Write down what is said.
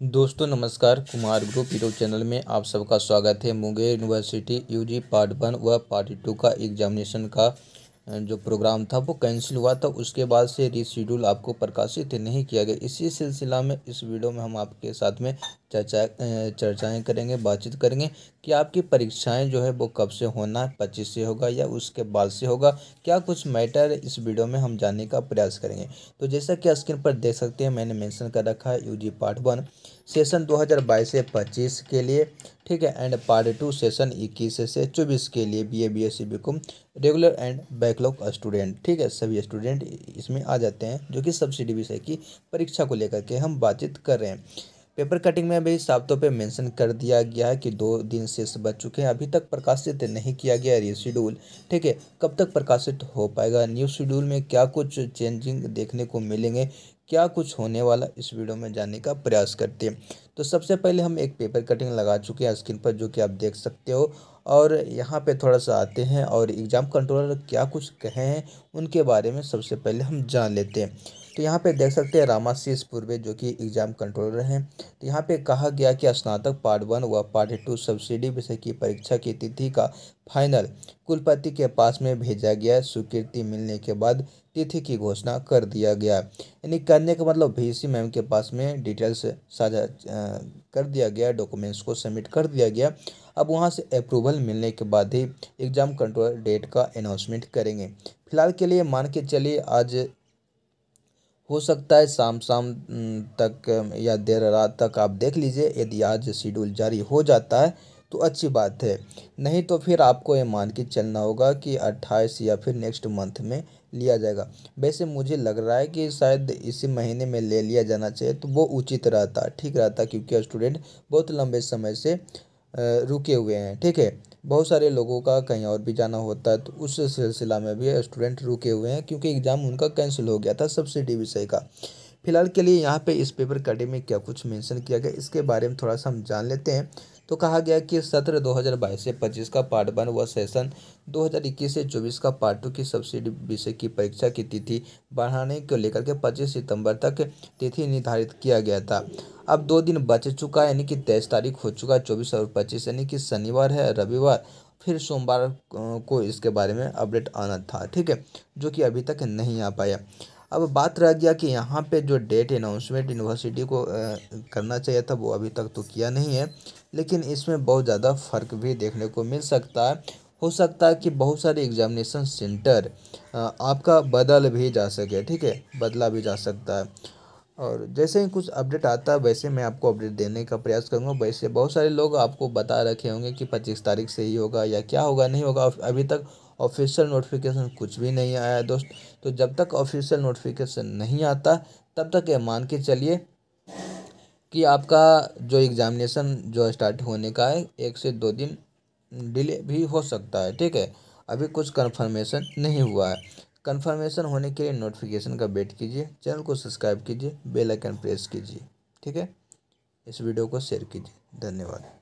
दोस्तों, नमस्कार। Kumar group YouTube channel में आप सबका स्वागत है। Munger university UG part one व पार्ट टू का एग्जामिनेशन का जो प्रोग्राम था, वो कैंसिल हुआ था। उसके बाद से रीशेड्यूल आपको प्रकाशित नहीं किया गया। इसी सिलसिला में, इस वीडियो में हम आपके साथ में चर्चा चर्चाएँ करेंगे, बातचीत करेंगे कि आपकी परीक्षाएँ जो है वो कब से होना है पच्चीस से होगा या उसके बाद से होगा, क्या कुछ मैटर इस वीडियो में हम जानने का प्रयास करेंगे। तो जैसा कि स्क्रीन पर देख सकते हैं, मैंने मेंशन कर रखा है यूजी पार्ट वन सेशन 2022 से 25 के लिए, ठीक है एंड पार्ट टू सेशन 21 से 24 के लिए B A B S C B com regular and backlog student ठीक है, सभी स्टूडेंट इसमें आ जाते हैं, जो कि सब्सिडी विषय की परीक्षा को लेकर के हम बातचीत कर रहे हैं। पेपर कटिंग में भी तौर पे मेंशन कर दिया गया है कि दो दिन शेष बच चुके हैं। अभी तक प्रकाशित नहीं किया गया री शेड्यूल, ठीक है? कब तक प्रकाशित हो पाएगा? न्यू शेड्यूल में क्या कुछ चेंजिंग देखने को मिलेंगे? क्या कुछ होने वाला? इस वीडियो में जानने का प्रयास करते हैं। तो सबसे पहले हम एक पेपर कटिंग लगा चुके हैं स्क्रीन पर, जो कि आप देख सकते हो। और यहाँ पे थोड़ा सा आते हैं और एग्ज़ाम कंट्रोलर क्या कुछ कहे हैं, उनके बारे में सबसे पहले हम जान लेते हैं। तो यहाँ पे देख सकते हैं रामाशीष पूर्वे जो कि एग्ज़ाम कंट्रोलर हैं। तो यहाँ पे कहा गया कि स्नातक पार्ट वन व पार्ट टू सब्सिडी विषय की परीक्षा की तिथि का फाइनल कुलपति के पास में भेजा गया। स्वीकृति मिलने के बाद तिथि की घोषणा कर दिया गया। यानी करने का मतलब वी मैम के पास में डिटेल्स साझा कर दिया गया डॉक्यूमेंट्स को सबमिट कर दिया गया। अब वहाँ से अप्रूवल मिलने के बाद ही एग्ज़ाम कंट्रोल डेट का अनाउंसमेंट करेंगे। फ़िलहाल के लिए मान के चलिए, आज हो सकता है शाम शाम तक या देर रात तक आप देख लीजिए, यदि आज शेड्यूल जारी हो जाता है तो अच्छी बात है। नहीं तो फिर आपको ये मान के चलना होगा कि अट्ठाईस या फिर नेक्स्ट मंथ में लिया जाएगा। वैसे मुझे लग रहा है कि शायद इसी महीने में ले लिया जाना चाहिए तो वो उचित रहता, ठीक रहता, क्योंकि स्टूडेंट बहुत लंबे समय से रुके हुए हैं। ठीक है? बहुत सारे लोगों का कहीं और भी जाना होता है तो उस सिलसिला में भी स्टूडेंट रुके हुए हैं, क्योंकि एग्ज़ाम उनका कैंसिल हो गया था सब्सिडी विषय का। फ़िलहाल के लिए यहाँ पे इस पेपर कटे में क्या कुछ मेंशन किया गया, इसके बारे में थोड़ा सा हम जान लेते हैं। तो कहा गया कि सत्र 2022 से 25 का पार्ट वन व सेशन 2021 से 24 का पार्ट टू की सब्सिडी विषय की परीक्षा की तिथि बढ़ाने को लेकर के 25 सितंबर तक तिथि निर्धारित किया गया था। अब दो दिन बच चुका है, यानी कि तेईस तारीख हो चुका है, चौबीस और पच्चीस, यानी कि शनिवार है, रविवार, फिर सोमवार को इसके बारे में अपडेट आना था, ठीक है, जो कि अभी तक नहीं आ पाया। अब बात रह गया कि यहाँ पे जो डेट अनाउंसमेंट यूनिवर्सिटी को करना चाहिए था वो अभी तक तो किया नहीं है। लेकिन इसमें बहुत ज़्यादा फ़र्क भी देखने को मिल सकता है। हो सकता है कि बहुत सारे एग्जामिनेशन सेंटर आपका बदल भी जा सके, ठीक है? बदला भी जा सकता है। और जैसे ही कुछ अपडेट आता है, वैसे मैं आपको अपडेट देने का प्रयास करूँगा। वैसे बहुत सारे लोग आपको बता रखे होंगे कि पच्चीस तारीख से ही होगा या क्या होगा, नहीं होगा। अभी तक ऑफिशियल नोटिफिकेशन कुछ भी नहीं आया दोस्त। तो जब तक ऑफिशियल नोटिफिकेशन नहीं आता, तब तक ये मान के चलिए कि आपका जो एग्ज़ामिनेशन जो स्टार्ट होने का है, एक से दो दिन डिले भी हो सकता है, ठीक है? अभी कुछ कन्फर्मेशन नहीं हुआ है। कन्फर्मेशन होने के लिए नोटिफिकेशन का वेट कीजिए, चैनल को सब्सक्राइब कीजिए, बेल आइकन प्रेस कीजिए, ठीक है? इस वीडियो को शेयर कीजिए। धन्यवाद।